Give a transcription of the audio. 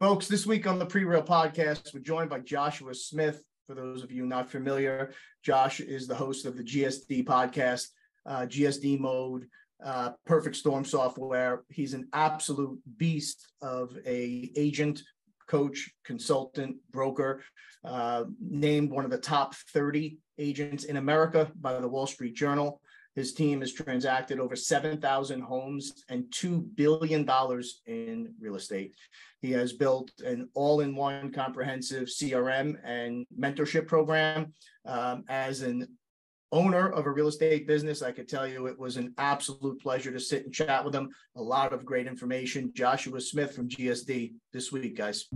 Folks, this week on the PreReal podcast, we're joined by Joshua Smith. For those of you not familiar, Josh is the host of the GSD podcast, uh, GSD Mode, uh, Perfect Storm software. He's an absolute beast of a agent, coach, consultant, broker. Uh, named one of the top 30 agents in America by the Wall Street Journal. His team has transacted over 7,000 homes and $2 billion in real estate. He has built an all in one comprehensive CRM and mentorship program. Um, as an owner of a real estate business, I could tell you it was an absolute pleasure to sit and chat with him. A lot of great information. Joshua Smith from GSD this week, guys.